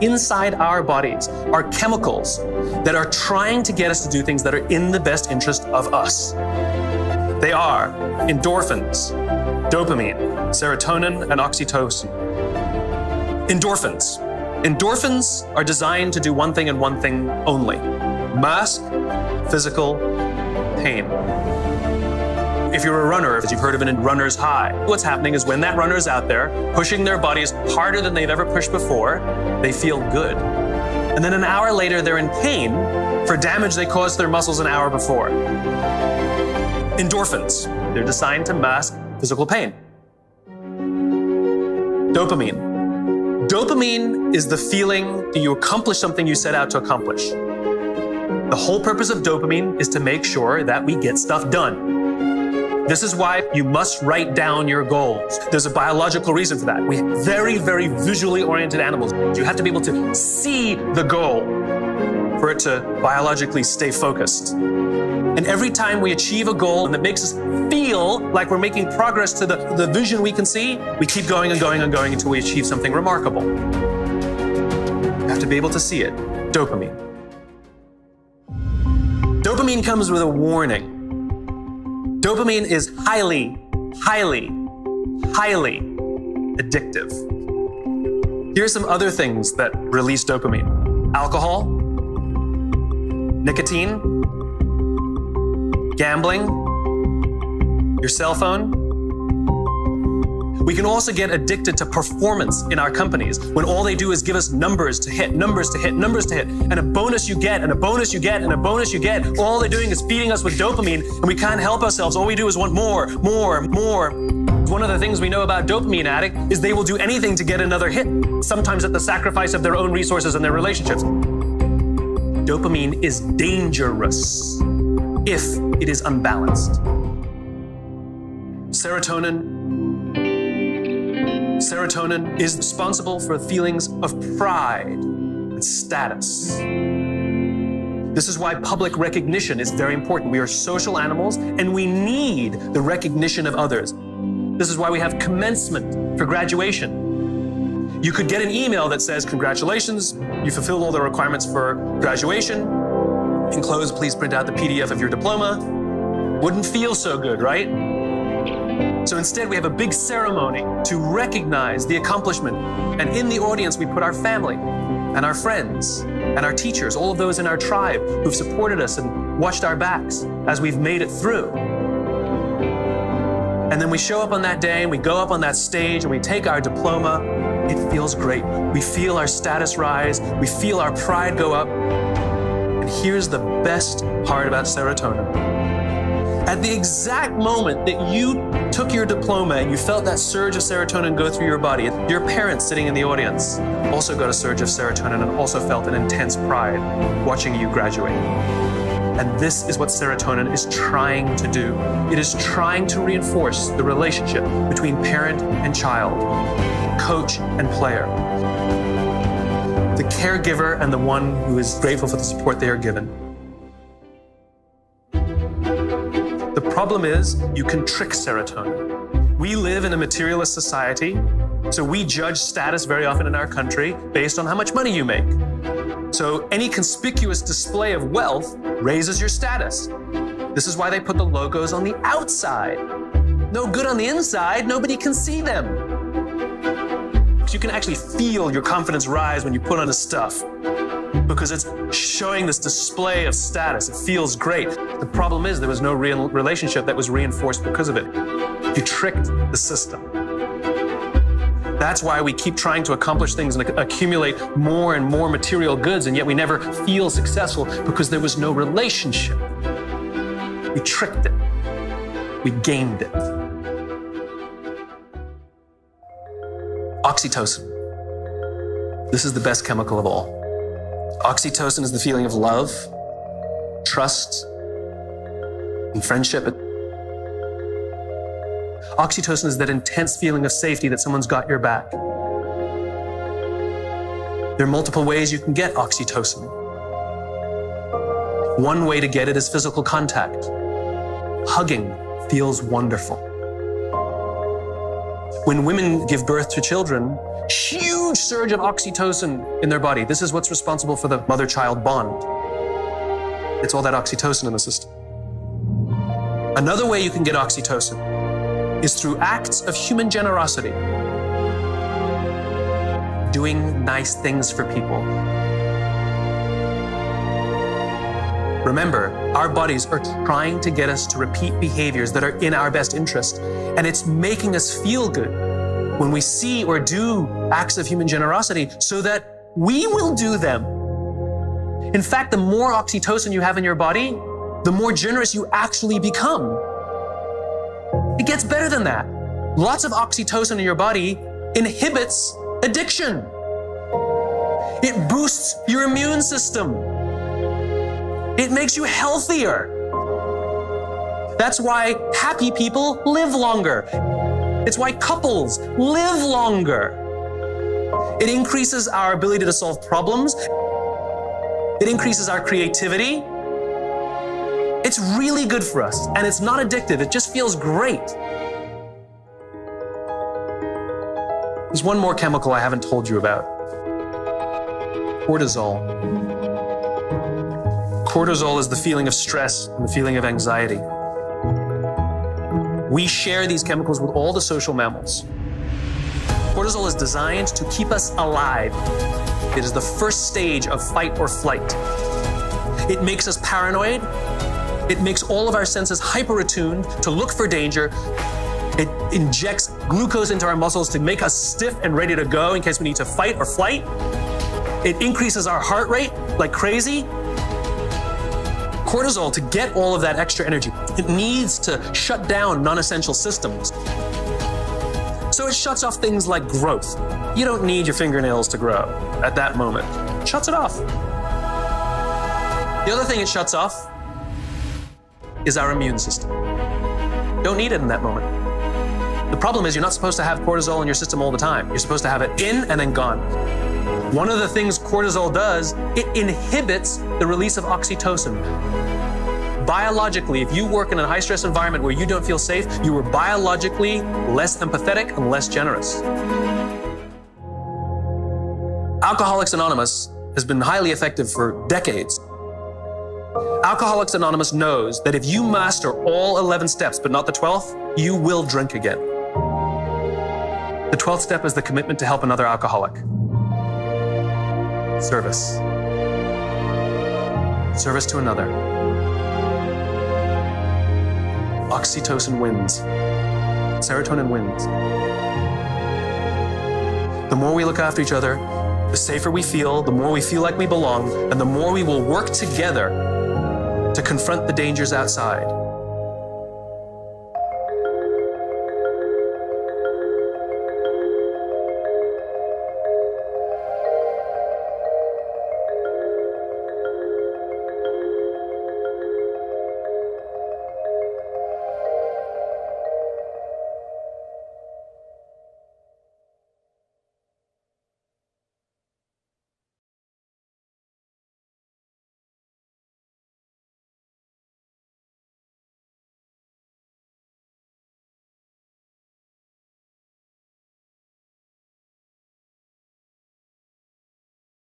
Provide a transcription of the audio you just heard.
inside our bodies are chemicals that are trying to get us to do things that are in the best interest of us. They are endorphins, dopamine, serotonin, and oxytocin. Endorphins. Endorphins are designed to do one thing and one thing only mask physical pain. If you're a runner, as you've heard of in runner's high, what's happening is when that runner's out there pushing their bodies harder than they've ever pushed before, they feel good. And then an hour later, they're in pain for damage they caused their muscles an hour before. Endorphins, they're designed to mask physical pain. Dopamine. Dopamine is the feeling that you accomplish something you set out to accomplish. The whole purpose of dopamine is to make sure that we get stuff done. This is why you must write down your goals. There's a biological reason for that. We have very, very visually oriented animals. You have to be able to see the goal for it to biologically stay focused. And every time we achieve a goal and that makes us feel like we're making progress to the, the vision we can see, we keep going and going and going until we achieve something remarkable. You have to be able to see it. Dopamine. Dopamine comes with a warning. Dopamine is highly, highly, highly addictive. Here are some other things that release dopamine alcohol, nicotine, gambling, your cell phone. We can also get addicted to performance in our companies when all they do is give us numbers to hit, numbers to hit, numbers to hit, and a bonus you get, and a bonus you get, and a bonus you get. All they're doing is feeding us with dopamine, and we can't help ourselves. All we do is want more, more, more. One of the things we know about dopamine addict is they will do anything to get another hit, sometimes at the sacrifice of their own resources and their relationships. Dopamine is dangerous if it is unbalanced. Serotonin. Serotonin is responsible for feelings of pride and status. This is why public recognition is very important. We are social animals and we need the recognition of others. This is why we have commencement for graduation. You could get an email that says, Congratulations, you fulfilled all the requirements for graduation. Enclosed, please print out the PDF of your diploma. Wouldn't feel so good, right? So instead, we have a big ceremony to recognize the accomplishment. And in the audience, we put our family and our friends and our teachers, all of those in our tribe who've supported us and watched our backs as we've made it through. And then we show up on that day and we go up on that stage and we take our diploma. It feels great. We feel our status rise, we feel our pride go up. And here's the best part about serotonin. At the exact moment that you took your diploma and you felt that surge of serotonin go through your body, your parents sitting in the audience also got a surge of serotonin and also felt an intense pride watching you graduate. And this is what serotonin is trying to do. It is trying to reinforce the relationship between parent and child, coach and player, the caregiver and the one who is grateful for the support they are given. Problem is you can trick serotonin. We live in a materialist society, so we judge status very often in our country based on how much money you make. So any conspicuous display of wealth raises your status. This is why they put the logos on the outside. No good on the inside, nobody can see them. So you can actually feel your confidence rise when you put on the stuff because it's showing this display of status. It feels great. The problem is there was no real relationship that was reinforced because of it. You tricked the system. That's why we keep trying to accomplish things and accumulate more and more material goods, and yet we never feel successful because there was no relationship. We tricked it, we gamed it. Oxytocin. This is the best chemical of all. Oxytocin is the feeling of love, trust, and friendship. Oxytocin is that intense feeling of safety that someone's got your back. There are multiple ways you can get oxytocin. One way to get it is physical contact. Hugging feels wonderful. When women give birth to children, huge huge surge of oxytocin in their body. This is what's responsible for the mother child bond. It's all that oxytocin in the system. Another way you can get oxytocin is through acts of human generosity, doing nice things for people. Remember, our bodies are trying to get us to repeat behaviors that are in our best interest, and it's making us feel good when we see or do acts of human generosity so that we will do them. In fact, the more oxytocin you have in your body, the more generous you actually become. It gets better than that. Lots of oxytocin in your body inhibits addiction. It boosts your immune system. It makes you healthier. That's why happy people live longer. It's why couples live longer. It increases our ability to solve problems. It increases our creativity. It's really good for us, and it's not addictive. It just feels great. There's one more chemical I haven't told you about cortisol. Cortisol is the feeling of stress and the feeling of anxiety. We share these chemicals with all the social mammals. Cortisol is designed to keep us alive. It is the first stage of fight or flight. It makes us paranoid. It makes all of our senses hyper attuned to look for danger. It injects glucose into our muscles to make us stiff and ready to go in case we need to fight or flight. It increases our heart rate like crazy cortisol to get all of that extra energy. It needs to shut down non essential systems. So it shuts off things like growth. You don't need your fingernails to grow at that moment. It shuts it off. The other thing it shuts off is our immune system. Don't need it in that moment. The problem is you're not supposed to have cortisol in your system all the time. You're supposed to have it in and then gone. One of the things cortisol does, it inhibits the release of oxytocin. Biologically, if you work in a high stress environment where you don't feel safe, you are biologically less empathetic and less generous. Alcoholics Anonymous has been highly effective for decades. Alcoholics Anonymous knows that if you master all 11 steps, but not the 12th, you will drink again. The 12th step is the commitment to help another alcoholic. Service. Service to another. Oxytocin wins. Serotonin wins. The more we look after each other, the safer we feel, the more we feel like we belong, and the more we will work together to confront the dangers outside.